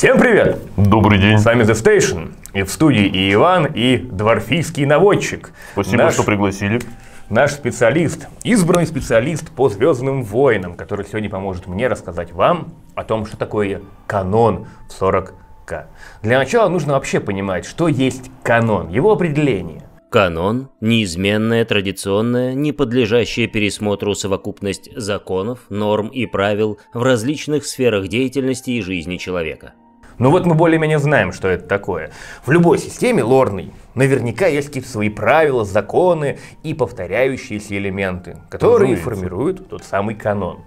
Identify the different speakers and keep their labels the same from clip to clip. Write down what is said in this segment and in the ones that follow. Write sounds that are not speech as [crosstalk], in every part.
Speaker 1: Всем привет!
Speaker 2: Добрый день.
Speaker 1: С вами The Station. И в студии и Иван, и дворфийский наводчик.
Speaker 2: Спасибо,
Speaker 1: Наш-
Speaker 2: что пригласили.
Speaker 1: Наш специалист, избранный специалист по Звездным войнам, который сегодня поможет мне рассказать вам о том, что такое канон в 40к. Для начала нужно вообще понимать, что есть канон, его определение.
Speaker 3: Канон – неизменная, традиционная, не подлежащая пересмотру совокупность законов, норм и правил в различных сферах деятельности и жизни человека.
Speaker 1: Ну вот мы более-менее знаем, что это такое. В любой системе лорной наверняка есть какие-то свои правила, законы и повторяющиеся элементы, которые
Speaker 2: Разумеется.
Speaker 1: формируют тот самый канон.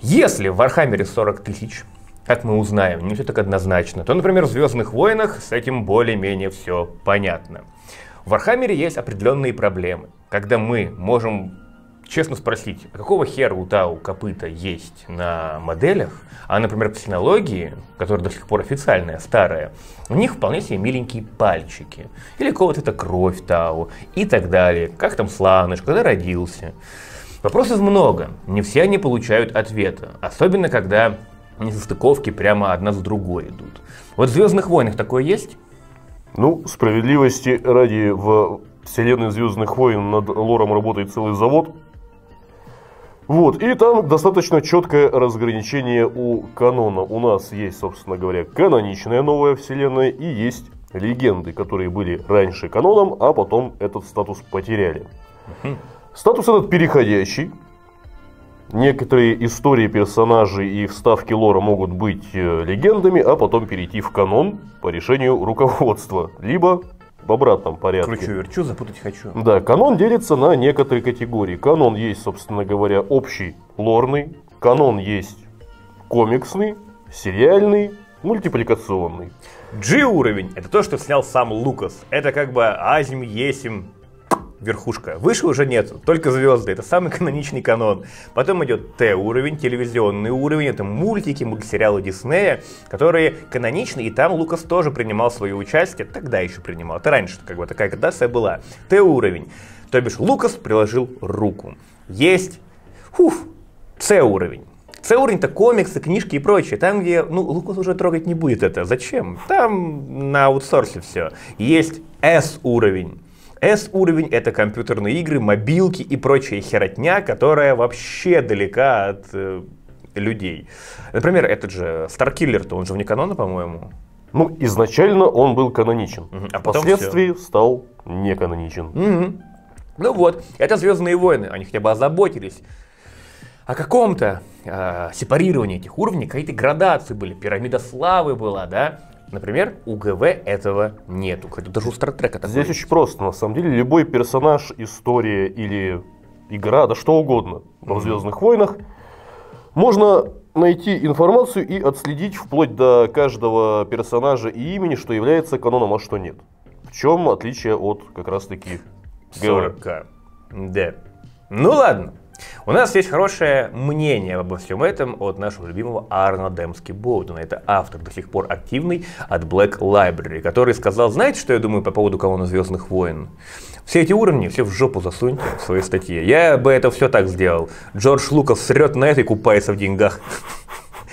Speaker 1: Если в Вархаммере 40 тысяч, как мы узнаем, не все так однозначно, то, например, в Звездных войнах с этим более-менее все понятно. В Вархаммере есть определенные проблемы, когда мы можем честно спросить, а какого хера у Тау копыта есть на моделях, а, например, в технологии, которая до сих пор официальная, старая, у них вполне себе миленькие пальчики, или какого-то это кровь Тау, и так далее, как там сланыш, когда родился. Вопросов много, не все они получают ответа, особенно когда несостыковки прямо одна за другой идут. Вот в Звездных войнах такое есть?
Speaker 2: Ну, справедливости ради, в вселенной Звездных войн над лором работает целый завод. Вот, и там достаточно четкое разграничение у канона. У нас есть, собственно говоря, каноничная новая вселенная и есть легенды, которые были раньше каноном, а потом этот статус потеряли. Статус этот переходящий. Некоторые истории персонажей и вставки лора могут быть э, легендами, а потом перейти в канон по решению руководства. Либо в обратном порядке.
Speaker 1: Кручу-верчу, запутать хочу.
Speaker 2: Да, канон делится на некоторые категории. Канон есть, собственно говоря, общий, лорный. Канон есть комиксный, сериальный, мультипликационный.
Speaker 1: G-уровень – это то, что снял сам Лукас. Это как бы Азим, Есим, верхушка. Выше уже нет, только звезды. Это самый каноничный канон. Потом идет Т-уровень, телевизионный уровень. Это мультики, мультсериалы Диснея, которые каноничны. И там Лукас тоже принимал свое участие. Тогда еще принимал. Это раньше как бы такая градация была. Т-уровень. То бишь Лукас приложил руку. Есть фуф, С-уровень. С-уровень это комиксы, книжки и прочее. Там, где, ну, Лукас уже трогать не будет это. Зачем? Там на аутсорсе все. Есть S-уровень. S-уровень это компьютерные игры, мобилки и прочая херотня, которая вообще далека от э, людей. Например, этот же Старкиллер-то, он же вне канона, по-моему.
Speaker 2: Ну, изначально он был каноничен.
Speaker 1: Мгм, а
Speaker 2: Впоследствии стал не каноничен.
Speaker 1: Мгм. Ну вот, это Звездные войны, они хотя бы озаботились о каком-то э, сепарировании этих уровней, какие-то градации были, пирамида славы была, да? Например, у ГВ этого нету, хотя даже у Стартрека такое
Speaker 2: Здесь
Speaker 1: есть.
Speaker 2: очень просто, на самом деле. Любой персонаж, история или игра, да что угодно во Звездных войнах, можно найти информацию и отследить вплоть до каждого персонажа и имени, что является каноном, а что нет. В чем отличие от как раз таки ГВ?
Speaker 1: 40к. Да. Ну ладно. У нас есть хорошее мнение обо всем этом от нашего любимого Арна Демски Боутона. Это автор до сих пор активный от Black Library, который сказал, знаете, что я думаю по поводу канона Звездных войн? Все эти уровни все в жопу засуньте в своей статье. Я бы это все так сделал. Джордж Лукас срет на это и купается в деньгах.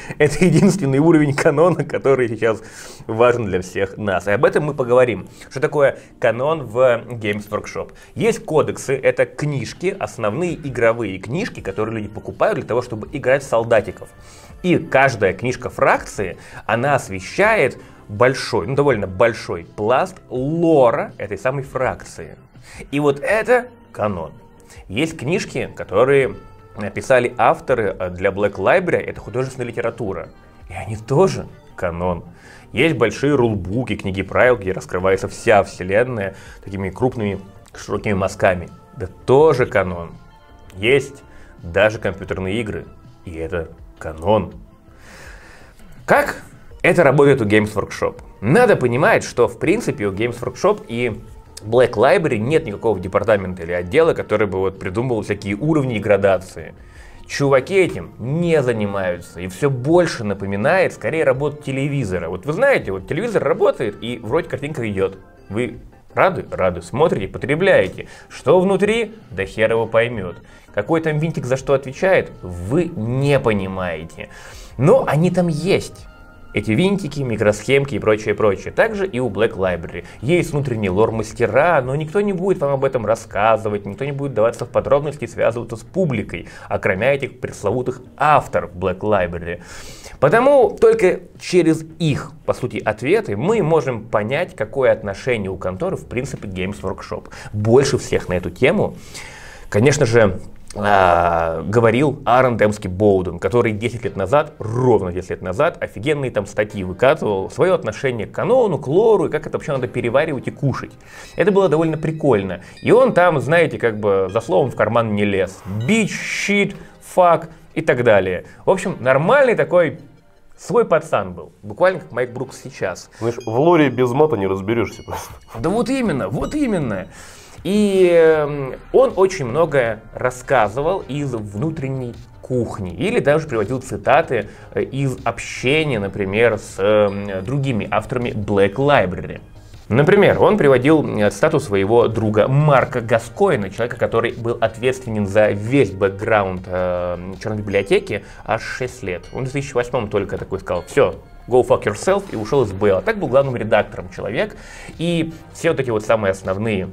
Speaker 1: [laughs] Это единственный уровень канона, который сейчас важен для всех нас. И об этом мы поговорим. Что такое канон в Games Workshop? Есть кодексы, это книжки, основные игровые книжки, которые люди покупают для того, чтобы играть в солдатиков. И каждая книжка фракции, она освещает большой, ну довольно большой пласт лора этой самой фракции. И вот это канон. Есть книжки, которые написали авторы э, для Black Library, это художественная литература. И они тоже канон. Есть большие рулбуки, книги правил, где раскрывается вся вселенная такими крупными широкими мазками. Да тоже канон. Есть даже компьютерные игры. И это канон. Как это работает у Games Workshop? Надо понимать, что в принципе у Games Workshop и Black Library нет никакого департамента или отдела, который бы вот придумывал всякие уровни и градации. Чуваки этим не занимаются и все больше напоминает скорее работу телевизора. Вот вы знаете, вот телевизор работает и вроде картинка идет. Вы рады? Рады. Смотрите, потребляете. Что внутри? Да хер его поймет. Какой там винтик за что отвечает? Вы не понимаете. Но они там есть. Эти винтики, микросхемки и прочее, прочее. Также и у Black Library. Есть внутренний лор-мастера, но никто не будет вам об этом рассказывать, никто не будет даваться в подробности и связываться с публикой, окромя этих пресловутых авторов Black Library. Потому только через их, по сути, ответы мы можем понять, какое отношение у конторы, в принципе, Games Workshop. Больше всех на эту тему, конечно же, а, говорил Аарон Демский Боуден, который 10 лет назад, ровно 10 лет назад, офигенные там статьи выкатывал, свое отношение к канону, к лору, и как это вообще надо переваривать и кушать. Это было довольно прикольно. И он там, знаете, как бы за словом в карман не лез. Бич, щит, фак и так далее. В общем, нормальный такой свой пацан был, буквально как Майк Брукс сейчас.
Speaker 2: Знаешь, в лоре без мата не разберешься просто.
Speaker 1: Да вот именно, вот именно. И эм, он очень многое рассказывал из внутренней кухни или даже приводил цитаты э, из общения, например, с эм, другими авторами Black Library. Например, он приводил э, цитату своего друга Марка Гаскоина, человека, который был ответственен за весь бэкграунд э, черной библиотеки аж 6 лет. Он в 2008 только такой сказал, все, go fuck yourself, и ушел из БЛа. Так был главным редактором человек. И все вот эти вот самые основные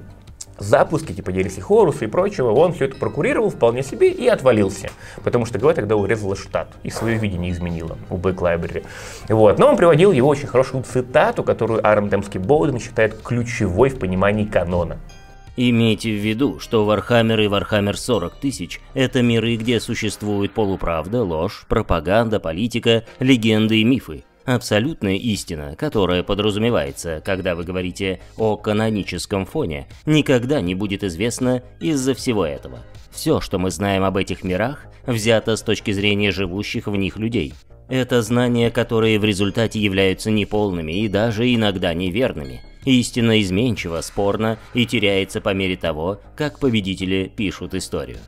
Speaker 1: запуски типа Ереси Хоруса и прочего, он все это прокурировал вполне себе и отвалился. Потому что ГВ тогда урезала штат и свое видение изменила у Black Library. Вот. Но он приводил его очень хорошую цитату, которую Аарон Дембски-Боуден считает ключевой в понимании канона.
Speaker 3: Имейте в виду, что Вархаммер и Вархаммер 40 тысяч – это миры, где существует полуправда, ложь, пропаганда, политика, легенды и мифы абсолютная истина, которая подразумевается, когда вы говорите о каноническом фоне, никогда не будет известна из-за всего этого. Все, что мы знаем об этих мирах, взято с точки зрения живущих в них людей. Это знания, которые в результате являются неполными и даже иногда неверными. Истина изменчива, спорна и теряется по мере того, как победители пишут историю.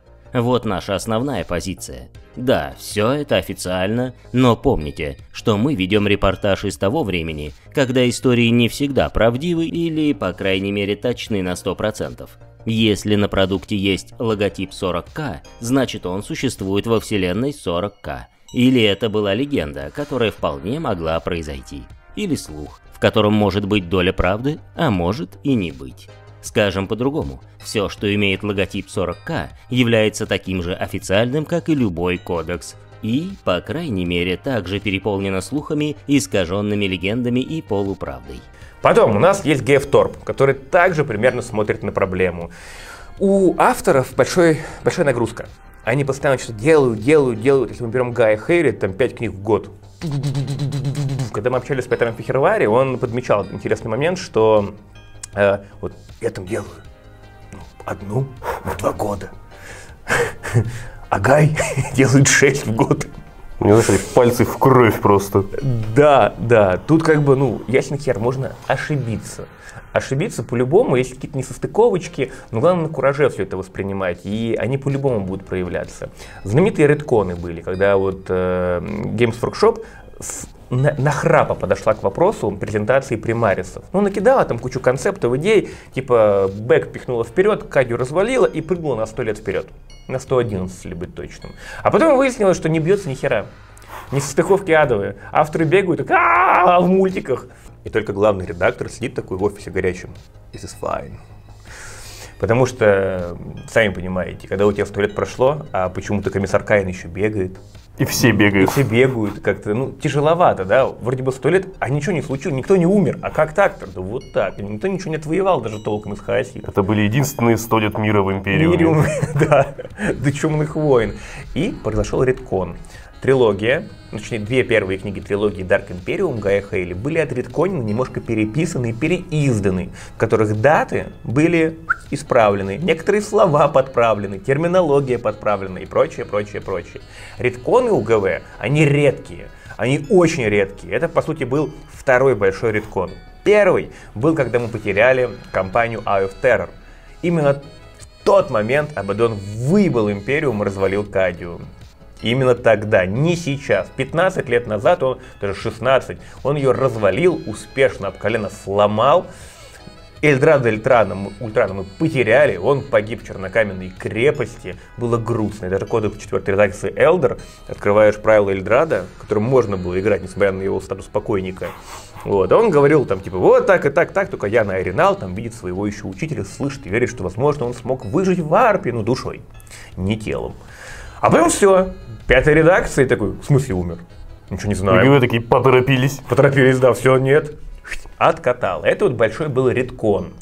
Speaker 3: Вот наша основная позиция. Да, все это официально, но помните, что мы ведем репортаж из того времени, когда истории не всегда правдивы или, по крайней мере, точны на 100%. Если на продукте есть логотип 40К, значит он существует во вселенной 40К. Или это была легенда, которая вполне могла произойти. Или слух, в котором может быть доля правды, а может и не быть. Скажем по-другому, все, что имеет логотип 40К, является таким же официальным, как и любой кодекс, и, по крайней мере, также переполнено слухами, искаженными легендами и полуправдой.
Speaker 1: Потом у нас есть Геф Торп, который также примерно смотрит на проблему. У авторов большой, большая нагрузка. Они постоянно что-то делают, делают, делают. Если мы берем Гая Хейри, там 5 книг в год. Когда мы общались с Петром Фихервари, он подмечал интересный момент, что э, вот я там делаю ну, одну в два года. [laughs] А Гай [laughs] делает шесть в год.
Speaker 2: У него, знаешь, пальцы в кровь просто.
Speaker 1: Да, да. Тут как бы, ну, ясен хер, можно ошибиться. Ошибиться по-любому, есть какие-то несостыковочки, но главное на кураже все это воспринимать, и они по-любому будут проявляться. Знаменитые редконы были, когда вот э, Games Workshop на, нахрапа подошла к вопросу презентации примарисов. Ну, накидала там кучу концептов, идей, типа бэк пихнула вперед, Кадю развалила и прыгнула на 100 лет вперед. На 111, если быть точным. А потом выяснилось, что не бьется ни хера. Не состыковки адовые. Авторы бегают так, а в мультиках. И только главный редактор сидит такой в офисе горячем. This is fine. Потому что, сами понимаете, когда у тебя сто лет прошло, а почему-то комиссар Каин еще бегает,
Speaker 2: и все бегают.
Speaker 1: И все бегают как-то, ну, тяжеловато, да, вроде бы сто лет, а ничего не случилось, никто не умер, а как так-то? Да вот так, никто ничего не отвоевал даже толком из Хаосита.
Speaker 2: Это были единственные сто лет мира в Империи. Мириум, [laughs]
Speaker 1: да, до чумных войн. И произошел редкон трилогия, ну, точнее, две первые книги трилогии Dark Imperium Гая Хейли были отредконены, немножко переписаны и переизданы, в которых даты были исправлены, некоторые слова подправлены, терминология подправлена и прочее, прочее, прочее. Редконы у ГВ, они редкие, они очень редкие. Это, по сути, был второй большой редкон. Первый был, когда мы потеряли компанию Eye of Terror. Именно в тот момент Абадон выебал Империум и развалил Кадиум. Именно тогда, не сейчас. 15 лет назад, он, даже 16, он ее развалил, успешно об колено сломал. Эльдрадо Эльтрана, Ультрана мы потеряли, он погиб в чернокаменной крепости, было грустно. Даже кодекс четвертой редакции Элдер, открываешь правила Эльдрада, которым можно было играть, несмотря на его статус покойника. Вот, а он говорил там, типа, вот так и так, так, только Яна Аринал там видит своего еще учителя, слышит и верит, что, возможно, он смог выжить в арпе, ну, душой, не телом. А потом все, пятая редакция, и такой, в смысле умер? Ничего не
Speaker 2: И
Speaker 1: знаю.
Speaker 2: вы такие поторопились.
Speaker 1: Поторопились, да, все, нет. Откатал. Это вот большой был редкон.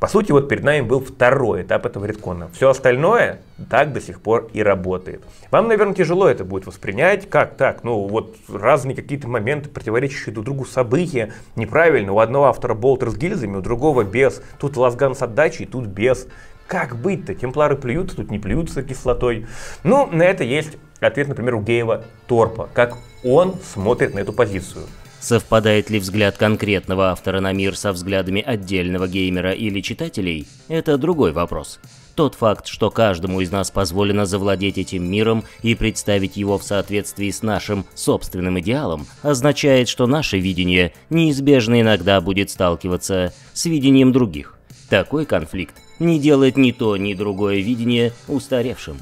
Speaker 1: По сути, вот перед нами был второй этап этого редкона. Все остальное так до сих пор и работает. Вам, наверное, тяжело это будет воспринять. Как так? Ну, вот разные какие-то моменты, противоречащие друг другу события. Неправильно. У одного автора болтер с гильзами, у другого без. Тут лазган с отдачей, тут без. Как быть-то? Темплары плюются, тут не плюются кислотой. Ну, на это есть ответ, например, у Геева Торпа. Как он смотрит на эту позицию.
Speaker 3: Совпадает ли взгляд конкретного автора на мир со взглядами отдельного геймера или читателей, это другой вопрос. Тот факт, что каждому из нас позволено завладеть этим миром и представить его в соответствии с нашим собственным идеалом, означает, что наше видение неизбежно иногда будет сталкиваться с видением других. Такой конфликт не делает ни то, ни другое видение устаревшим.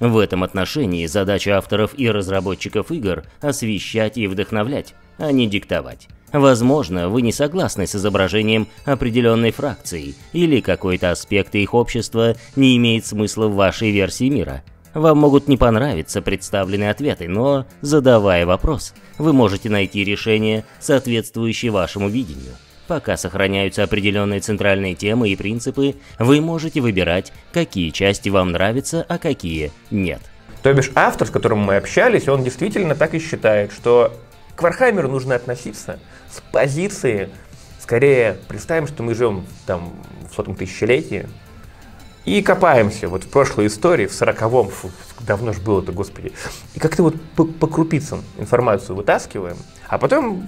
Speaker 3: В этом отношении задача авторов и разработчиков игр – освещать и вдохновлять, а не диктовать. Возможно, вы не согласны с изображением определенной фракции, или какой-то аспект их общества не имеет смысла в вашей версии мира. Вам могут не понравиться представленные ответы, но, задавая вопрос, вы можете найти решение, соответствующее вашему видению. Пока сохраняются определенные центральные темы и принципы, вы можете выбирать, какие части вам нравятся, а какие нет.
Speaker 1: То бишь автор, с которым мы общались, он действительно так и считает, что к Вархаммеру нужно относиться с позиции, скорее, представим, что мы живем там в сотом тысячелетии и копаемся вот в прошлой истории, в сороковом, давно же было это, господи, и как-то вот по, по крупицам информацию вытаскиваем, а потом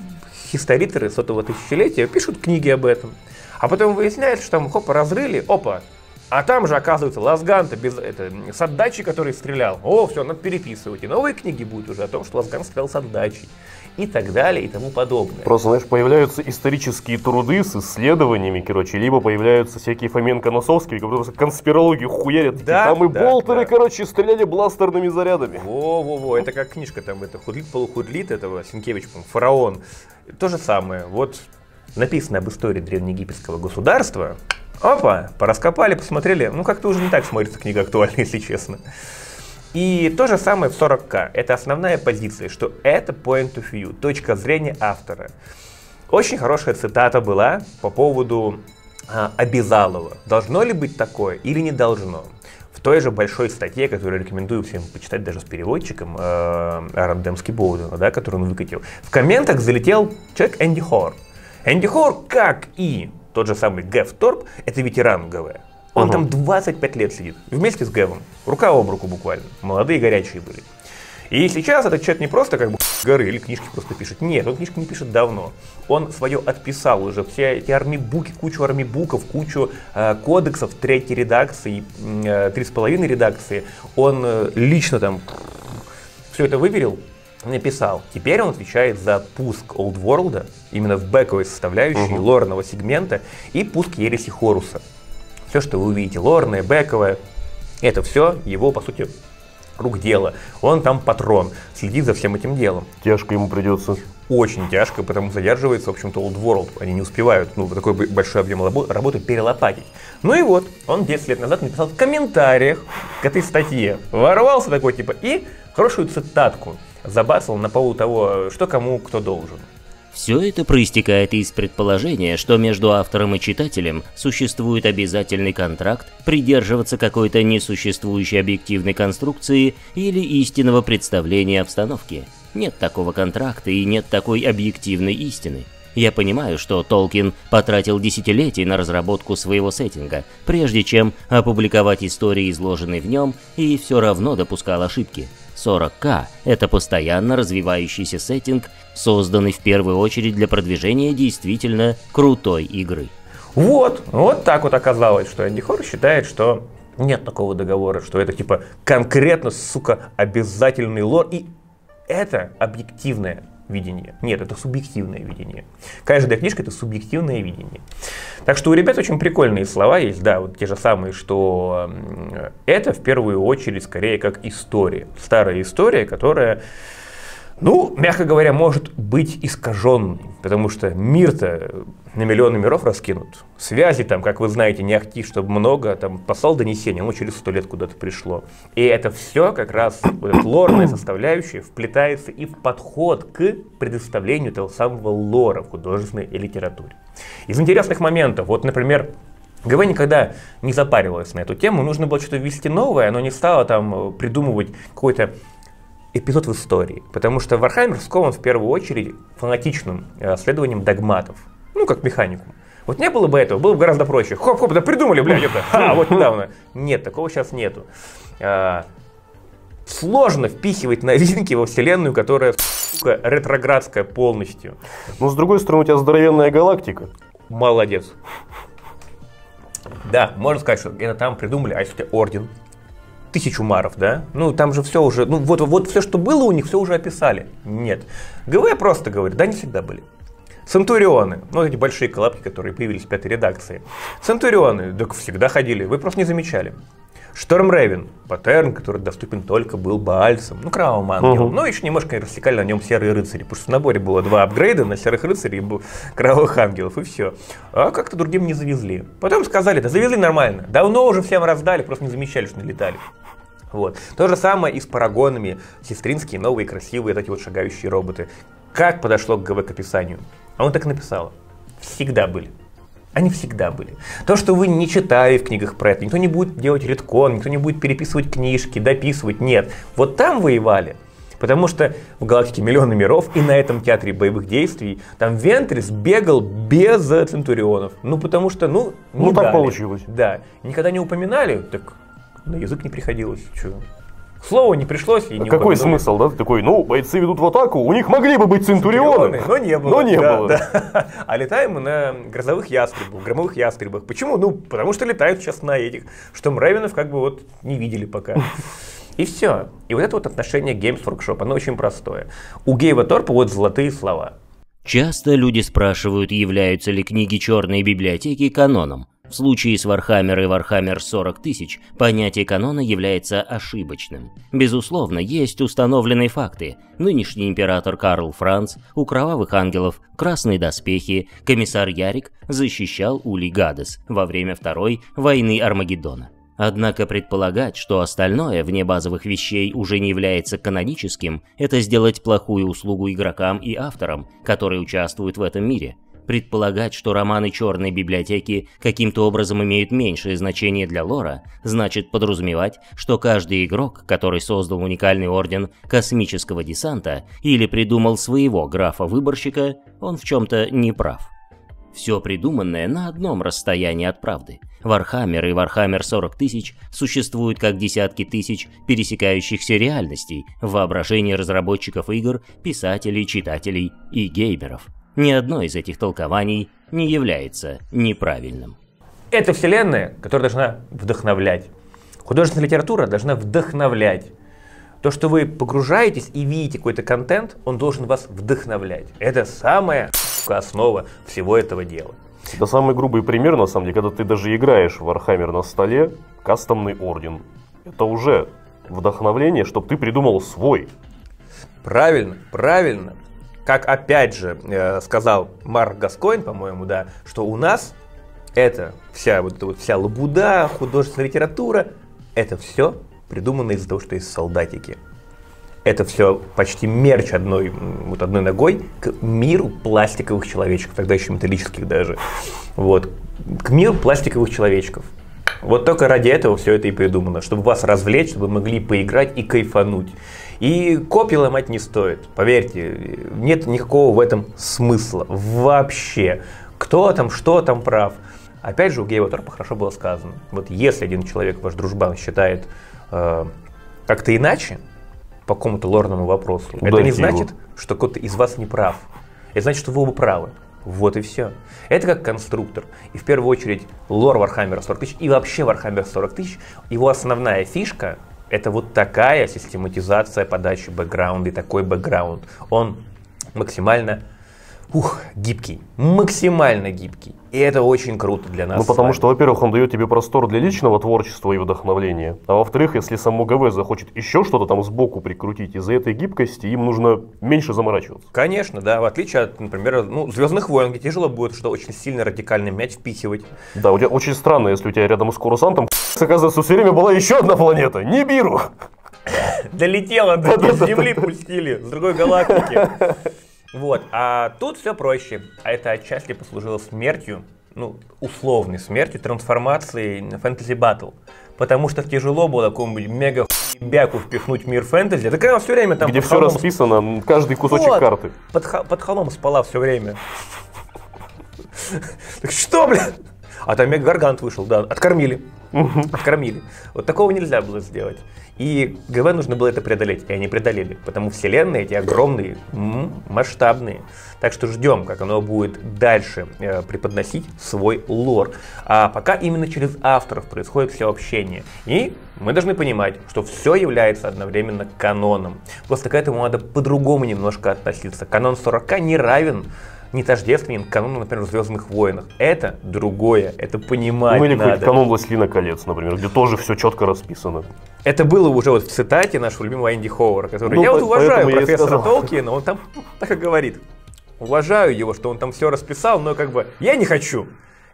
Speaker 1: хисторитеры сотого тысячелетия пишут книги об этом, а потом выясняется, что там хопа разрыли, опа, а там же, оказывается, Лазган-то без, это, с отдачей, который стрелял. О, все, надо переписывать. И новые книги будут уже о том, что Лазган стрелял с отдачей. И так далее, и тому подобное.
Speaker 2: Просто, знаешь, появляются исторические труды с исследованиями, короче, либо появляются всякие Фоменко-Носовские, которые просто конспирологию хуярят.
Speaker 1: Да,
Speaker 2: Там и
Speaker 1: да,
Speaker 2: болтеры,
Speaker 1: да.
Speaker 2: короче, стреляли бластерными зарядами.
Speaker 1: Во-во-во, это как книжка там, это худлит, полухудлит, этого Сенкевич, по-моему, фараон. То же самое. Вот написано об истории древнеегипетского государства. Опа, пораскопали, посмотрели. Ну, как-то уже не так смотрится книга актуальна, [laughs] если честно. И то же самое в 40к. Это основная позиция, что это point of view, точка зрения автора. Очень хорошая цитата была по поводу а, Обязалова. Должно ли быть такое или не должно? В той же большой статье, которую рекомендую всем почитать даже с переводчиком, э, Боудена, да, которую он выкатил, в комментах залетел человек Энди Хор. Энди Хор, как и тот же самый Гэв Торп, это ветеран ГВ. Он
Speaker 2: Ага.
Speaker 1: там 25 лет сидит, вместе с Гэвом, рука об руку буквально, молодые горячие были. И сейчас этот человек не просто как бы горы или книжки просто пишет. Нет, он книжки не пишет давно. Он свое отписал уже. Все эти армибуки, кучу армибуков, кучу э, кодексов третьей редакции, э, три с половиной редакции. Он э, лично там все это выверил, написал. Теперь он отвечает за пуск Old World, именно в бэковой составляющей
Speaker 2: Мгм.
Speaker 1: лорного сегмента, и пуск Ереси Хоруса. Все, что вы увидите, лорное, бэковое, это все его, по сути, рук дело. Он там патрон, следит за всем этим делом.
Speaker 2: Тяжко ему придется.
Speaker 1: Очень тяжко, потому задерживается, в общем-то, Old World. Они не успевают, ну, такой большой объем работы перелопатить. Ну и вот, он 10 лет назад написал в комментариях к этой статье. Ворвался такой, типа, и хорошую цитатку забацал на поводу того, что кому кто должен.
Speaker 3: Все это проистекает из предположения, что между автором и читателем существует обязательный контракт придерживаться какой-то несуществующей объективной конструкции или истинного представления обстановки. Нет такого контракта и нет такой объективной истины. Я понимаю, что Толкин потратил десятилетия на разработку своего сеттинга, прежде чем опубликовать истории, изложенные в нем, и все равно допускал ошибки. 40К — это постоянно развивающийся сеттинг, созданный в первую очередь для продвижения действительно крутой игры.
Speaker 1: Вот, вот так вот оказалось, что Энди Хор считает, что нет такого договора, что это типа конкретно, сука, обязательный лор. И это объективная видение. Нет, это субъективное видение. Каждая книжка это субъективное видение. Так что у ребят очень прикольные слова есть, да, вот те же самые, что это в первую очередь скорее как история. Старая история, которая ну, мягко говоря, может быть искажен, потому что мир-то на миллионы миров раскинут. Связи там, как вы знаете, не ахти, чтобы много, там послал донесение, оно через сто лет куда-то пришло. И это все как раз, вот лорная составляющая вплетается и в подход к предоставлению того самого лора в художественной литературе. Из интересных моментов, вот, например, ГВ никогда не запаривалась на эту тему, нужно было что-то ввести новое, оно не стало там придумывать какой-то эпизод в истории. Потому что Вархаммер скован в первую очередь фанатичным э, следованием догматов. Ну, как механикум. Вот не было бы этого, было бы гораздо проще. Хоп-хоп, да придумали, блядь, это. [laughs] А, вот недавно. Нет, такого сейчас нету. А, сложно впихивать новинки во вселенную, которая, сука, ретроградская полностью.
Speaker 2: Но с другой стороны, у тебя здоровенная галактика.
Speaker 1: Молодец. Да, можно сказать, что это там придумали, а если орден, тысячу маров, да? Ну, там же все уже, ну, вот, вот все, что было у них, все уже описали. Нет. ГВ просто говорит, да, не всегда были. Центурионы, ну, эти большие коллапки, которые появились в пятой редакции. Центурионы, так всегда ходили, вы просто не замечали. Шторм Рейвен, паттерн, который доступен только был Баальцем, ну, кровавым ангелом. Uh-huh. Ну, еще немножко рассекали на нем серые рыцари, потому что в наборе было два апгрейда на серых рыцарей и кровавых ангелов, и все. А как-то другим не завезли. Потом сказали, да завезли нормально. Давно уже всем раздали, просто не замечали, что налетали. Вот. То же самое и с парагонами, сестринские, новые, красивые, такие вот шагающие роботы. Как подошло к ГВ к описанию? А он так написал. Всегда были. Они всегда были. То, что вы не читали в книгах про это, никто не будет делать редкон, никто не будет переписывать книжки, дописывать. Нет. Вот там воевали. Потому что в галактике миллионы миров, и на этом театре боевых действий там Вентрис бегал без Центурионов. Ну, потому что, ну,
Speaker 2: не Ну, дали. так получилось.
Speaker 1: Да. Никогда не упоминали, так на язык не приходилось. Чё? Слово не пришлось. И
Speaker 2: не Какой упомянули. смысл, да? такой, ну, бойцы ведут в атаку, у них могли бы быть центурионы.
Speaker 1: Но не было.
Speaker 2: Но не да, было.
Speaker 1: Да. [laughs] А летаем мы на грозовых ястребах, громовых ястребах. Почему? Ну, потому что летают сейчас на этих, что Мрейвенов как бы вот не видели пока. [laughs] И все. И вот это вот отношение Games Workshop, оно очень простое. У Гейва Торпа вот золотые слова.
Speaker 3: Часто люди спрашивают, являются ли книги черной библиотеки каноном. В случае с Warhammer и Warhammer 40 тысяч понятие канона является ошибочным. Безусловно, есть установленные факты. Нынешний император Карл Франц у Кровавых Ангелов, Красные Доспехи, комиссар Ярик защищал Ули Гадес во время Второй войны Армагеддона. Однако предполагать, что остальное вне базовых вещей уже не является каноническим, это сделать плохую услугу игрокам и авторам, которые участвуют в этом мире – Предполагать, что романы Черной библиотеки каким-то образом имеют меньшее значение для лора, значит подразумевать, что каждый игрок, который создал уникальный орден космического десанта или придумал своего графа-выборщика, он в чем-то не прав. Все придуманное на одном расстоянии от правды. Вархаммер и Вархаммер 40 тысяч существуют как десятки тысяч пересекающихся реальностей в воображении разработчиков игр, писателей, читателей и геймеров. Ни одно из этих толкований не является неправильным.
Speaker 1: Это вселенная, которая должна вдохновлять. Художественная литература должна вдохновлять. То, что вы погружаетесь и видите какой-то контент, он должен вас вдохновлять. Это самая основа всего этого дела.
Speaker 2: Это самый грубый пример, на самом деле, когда ты даже играешь в Warhammer на столе, кастомный орден. Это уже вдохновление, чтобы ты придумал свой.
Speaker 1: Правильно, правильно как опять же э, сказал Марк Гаскоин, по-моему, да, что у нас это вся вот вот вся лабуда, художественная литература, это все придумано из-за того, что есть солдатики. Это все почти мерч одной, вот одной ногой к миру пластиковых человечков, тогда еще металлических даже. Вот. К миру пластиковых человечков. Вот только ради этого все это и придумано, чтобы вас развлечь, чтобы вы могли поиграть и кайфануть. И копии ломать не стоит, поверьте, нет никакого в этом смысла вообще. Кто там, что там прав. Опять же, у Гейва Торпа хорошо было сказано. Вот если один человек, ваш дружбан, считает э, как-то иначе по какому-то лорному вопросу, Ударьте это не значит, его. что кто-то из вас не прав. Это значит, что вы оба правы. Вот и все. Это как конструктор. И в первую очередь лор Вархаммера 40 тысяч и вообще Вархаммер 40 тысяч, его основная фишка это вот такая систематизация подачи бэкграунда и такой бэкграунд. Он максимально ух, гибкий, максимально гибкий. И это очень круто для нас.
Speaker 2: Ну, потому что, во-первых, он дает тебе простор для личного творчества и вдохновления. А во-вторых, если само ГВ захочет еще что-то там сбоку прикрутить, из-за этой гибкости им нужно меньше заморачиваться.
Speaker 1: Конечно, да. В отличие от, например, ну, Звездных войн, где тяжело будет что очень сильно радикальный мяч впихивать.
Speaker 2: Да, у тебя очень странно, если у тебя рядом с Курусантом, [laughs] оказывается, все время была еще одна планета, Нибиру. [laughs]
Speaker 1: Долетела, да, [laughs] с Земли пустили, с другой галактики. Вот, а тут все проще. А это отчасти послужило смертью, ну, условной смертью, трансформацией на фэнтези батл. Потому что тяжело было какому-нибудь мега бяку впихнуть в мир фэнтези. Так она все время там
Speaker 2: Где все холом... расписано, каждый кусочек вот, карты.
Speaker 1: Под, под холмом спала все время. Так что, блядь? А там Мега Гаргант вышел, да, откормили. Откормили. Вот такого нельзя было сделать. И ГВ нужно было это преодолеть, и они преодолели. Потому вселенные эти огромные, масштабные. Так что ждем, как оно будет дальше э, преподносить свой лор. А пока именно через авторов происходит все общение. И мы должны понимать, что все является одновременно каноном. Просто к этому надо по-другому немножко относиться. Канон 40 не равен не тождественен канону, например, в Звездных войнах. Это другое, это понимать
Speaker 2: ну, или
Speaker 1: надо.
Speaker 2: канон Властелина колец, например, где тоже все четко расписано.
Speaker 1: Это было уже вот в цитате нашего любимого Энди Хоуэра, который ну, я вот уважаю профессора Толкина, он там [laughs] так и говорит. Уважаю его, что он там все расписал, но как бы я не хочу.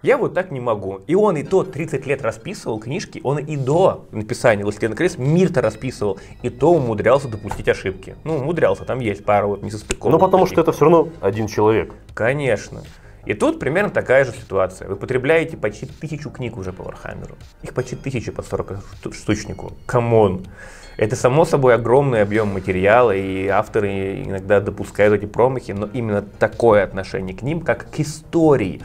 Speaker 1: Я вот так не могу. И он и то 30 лет расписывал книжки, он и до написания «Властелина колец» мир-то расписывал, и то умудрялся допустить ошибки. Ну, умудрялся, там есть пара вот несостыковок.
Speaker 2: Ну, потому что это все равно один человек.
Speaker 1: Конечно. И тут примерно такая же ситуация. Вы потребляете почти тысячу книг уже по Вархаммеру. Их почти тысяча по 40 штучнику. Come on. Это само собой огромный объем материала, и авторы иногда допускают эти промахи, но именно такое отношение к ним, как к истории,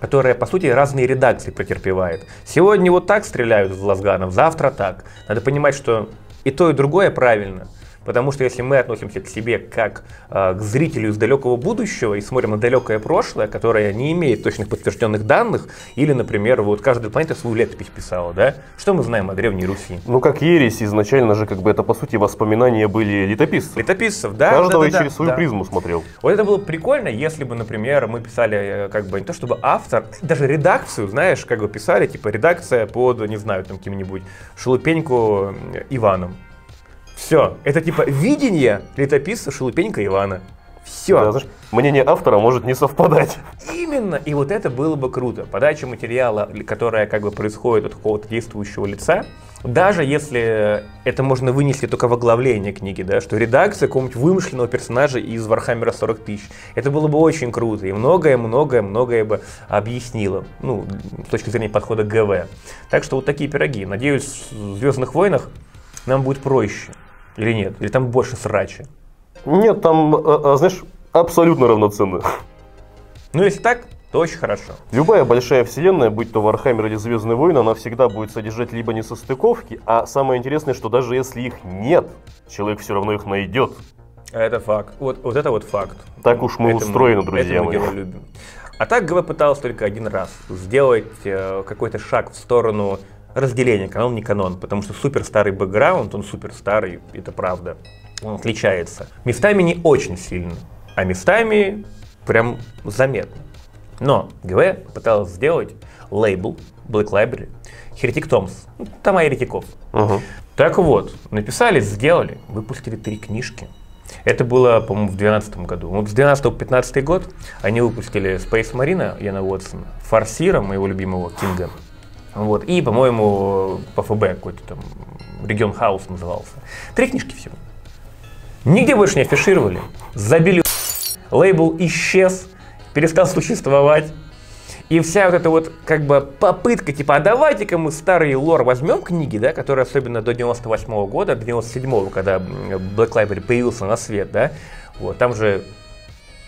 Speaker 1: которая, по сути, разные редакции претерпевает. Сегодня вот так стреляют в Лазганов, завтра так. Надо понимать, что и то, и другое правильно – Потому что если мы относимся к себе как э, к зрителю из далекого будущего и смотрим на далекое прошлое, которое не имеет точных подтвержденных данных, или, например, вот каждая планета свою летопись писала, да? Что мы знаем о Древней Руси?
Speaker 2: Ну, как ересь, изначально же, как бы это, по сути, воспоминания были летописцев.
Speaker 1: Летописцев, да.
Speaker 2: Каждого
Speaker 1: да,
Speaker 2: да, через да, свою да. призму смотрел.
Speaker 1: Вот это было прикольно, если бы, например, мы писали, э, как бы, не то чтобы автор, даже редакцию, знаешь, как бы писали, типа, редакция под, не знаю, там, каким-нибудь Шелупеньку Иваном. Все. Это типа видение летописца Шелупенька Ивана. Все. Да, знаешь,
Speaker 2: мнение автора может не совпадать.
Speaker 1: Именно. И вот это было бы круто. Подача материала, которая как бы происходит от какого-то действующего лица, даже если это можно вынести только в оглавление книги, да, что редакция какого-нибудь вымышленного персонажа из Вархаммера 40 тысяч, это было бы очень круто и многое-многое-многое бы объяснило, ну, с точки зрения подхода ГВ. Так что вот такие пироги. Надеюсь, в «Звездных войнах» нам будет проще. Или нет? Или там больше срача?
Speaker 2: Нет, там, а, а, знаешь, абсолютно равноценно.
Speaker 1: Ну, если так, то очень хорошо.
Speaker 2: Любая большая вселенная, будь то Вархаммер или Звездные войны, она всегда будет содержать либо несостыковки, а самое интересное, что даже если их нет, человек все равно их найдет.
Speaker 1: Это факт. Вот, вот это вот факт.
Speaker 2: Так уж мы это устроены, мы, друзья это мы
Speaker 1: мои. любим. А так ГВ пытался только один раз сделать э, какой-то шаг в сторону разделение, канон не канон, потому что супер старый бэкграунд, он супер старый, это правда, он отличается. Местами не очень сильно, а местами прям заметно. Но ГВ пыталась сделать лейбл Black Library Heretic Toms, ну, тома еретиков. Угу. Так вот, написали, сделали, выпустили три книжки. Это было, по-моему, в 2012 году. Вот с 12 по 15 год они выпустили Space Marine Яна Уотсона, Фарсира, моего любимого Кинга, вот. И, по-моему, по ФБ какой-то там регион Хаус назывался. Три книжки всего. Нигде больше не афишировали. Забили [laughs] лейбл исчез, перестал [laughs] существовать. И вся вот эта вот как бы попытка, типа, а давайте-ка мы старый лор возьмем книги, да, которые особенно до 98 -го года, до 97 -го, когда Black Library появился на свет, да, вот, там же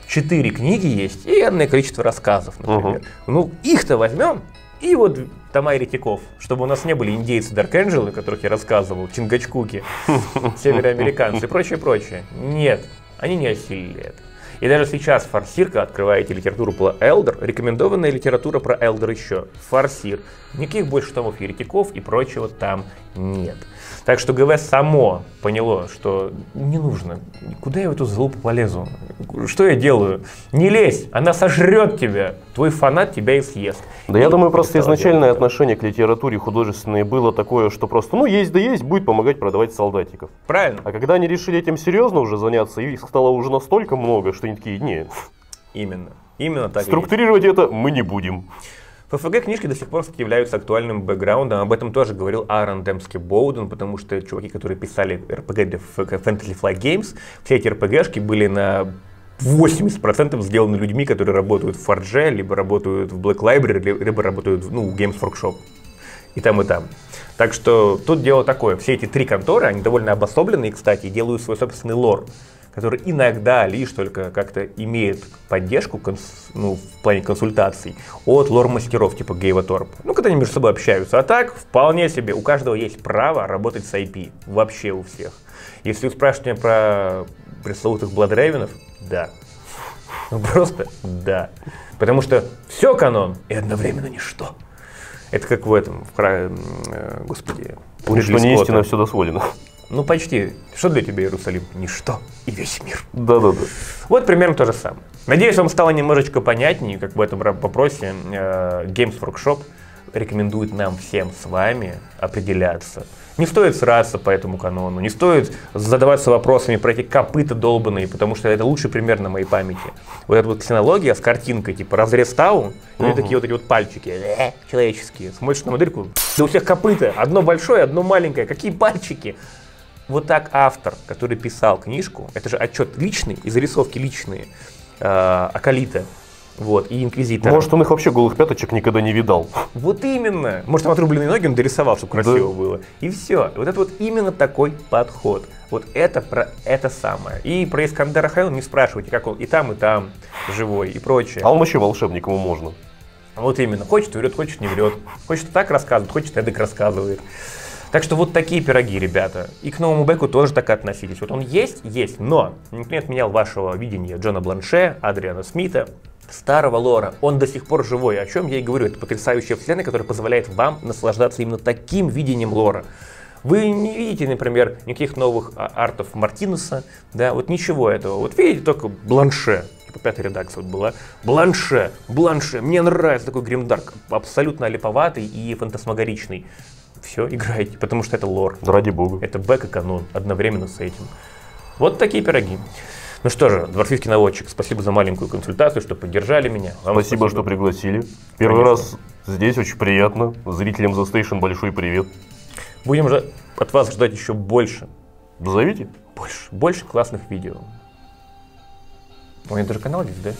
Speaker 1: четыре книги есть и одно количество рассказов, например. Uh-huh. Ну, их-то возьмем, и вот Тома еретиков, чтобы у нас не были индейцы Дарк Энджелы, о которых я рассказывал, чингачкуки, [laughs] североамериканцы и прочее, прочее. Нет, они не осилили это. И даже сейчас форсирка, открываете литературу про Элдер, рекомендованная литература про Элдер еще. Форсир. Никаких больше томов еретиков и прочего там нет. Так что ГВ само поняло, что не нужно. Куда я в эту залупу полезу? Что я делаю? Не лезь, она сожрет тебя. Твой фанат тебя и съест.
Speaker 2: Да
Speaker 1: и
Speaker 2: я думаю, просто изначальное
Speaker 1: делать
Speaker 2: отношение к литературе художественной было такое, что просто, ну, есть да есть, будет помогать продавать солдатиков.
Speaker 1: Правильно?
Speaker 2: А когда они решили этим серьезно уже заняться, их стало уже настолько много, что они такие, не,
Speaker 1: Именно. Именно так
Speaker 2: структурировать это мы не будем.
Speaker 1: ФФГ книжки до сих пор являются актуальным бэкграундом. Об этом тоже говорил Аарон Демски Боуден, потому что чуваки, которые писали RPG для Fantasy Flight Games, все эти RPGшки были на 80% сделаны людьми, которые работают в Forge, либо работают в Black Library, ли- либо работают ну, в Games Workshop. И там, и там. Так что тут дело такое. Все эти три конторы, они довольно обособленные, кстати, делают свой собственный лор, который иногда лишь только как-то имеет поддержку конс- ну, в плане консультаций от лор-мастеров типа Гейва Торпа. Ну, когда они между собой общаются. А так, вполне себе, у каждого есть право работать с IP. Вообще у всех. Если вы спрашиваете меня про пресловутых Бладрейвенов, да. Ну, просто да. Потому что все канон и одновременно ничто. Это как в этом, в э, господи, у Ридли
Speaker 2: Что не истина, все дозволено.
Speaker 1: Ну, почти. Что для тебя Иерусалим? Ничто и весь мир.
Speaker 2: Да-да-да.
Speaker 1: Вот примерно то же самое. Надеюсь, вам стало немножечко понятнее, как в этом вопросе э, Games Workshop рекомендует нам всем с вами определяться. Не стоит сраться по этому канону, не стоит задаваться вопросами про эти копыта долбанные, потому что это лучший пример на моей памяти. Вот эта вот ксенология с картинкой, типа разрез тау, и
Speaker 2: Мгм.
Speaker 1: такие вот эти вот пальчики э, человеческие. Смотришь на модельку, да у всех копыта, одно большое, одно маленькое, какие пальчики? Вот так автор, который писал книжку, это же отчет личный и зарисовки личные э, Акалита, вот, и Инквизитора.
Speaker 2: Может, он их вообще голых пяточек никогда не видал.
Speaker 1: Вот именно. Может, там отрубленные ноги он дорисовал, чтобы красиво
Speaker 2: Да.
Speaker 1: было. И все. Вот это вот именно такой подход. Вот это про это самое. И про Искандера Хайл не спрашивайте, как он и там, и там живой, и прочее.
Speaker 2: А он вообще волшебник, ему можно.
Speaker 1: Вот именно. Хочет врет, хочет не врет. Хочет так рассказывает, хочет эдак рассказывает. Так что вот такие пироги, ребята. И к новому бэку тоже так относитесь. Вот он есть, есть, но никто не отменял вашего видения Джона Бланше, Адриана Смита, старого лора. Он до сих пор живой. О чем я и говорю. Это потрясающая вселенная, которая позволяет вам наслаждаться именно таким видением лора. Вы не видите, например, никаких новых а, артов Мартинеса, да, вот ничего этого. Вот видите только Бланше, типа пятая редакция вот была. Бланше, Бланше, мне нравится такой гримдарк, абсолютно липоватый и фантасмагоричный. Все, играйте, потому что это лор.
Speaker 2: Да ради бога.
Speaker 1: Это бэк и канон одновременно с этим. Вот такие пироги. Ну что же, дворфийский наводчик, спасибо за маленькую консультацию, что поддержали меня. Вам
Speaker 2: Спасибо, что пригласили. Первый
Speaker 1: Конечно.
Speaker 2: раз здесь очень приятно. Зрителям The Station большой привет.
Speaker 1: Будем же от вас ждать еще больше.
Speaker 2: Зовите.
Speaker 1: Больше. Больше классных видео. У меня даже канал есть, да?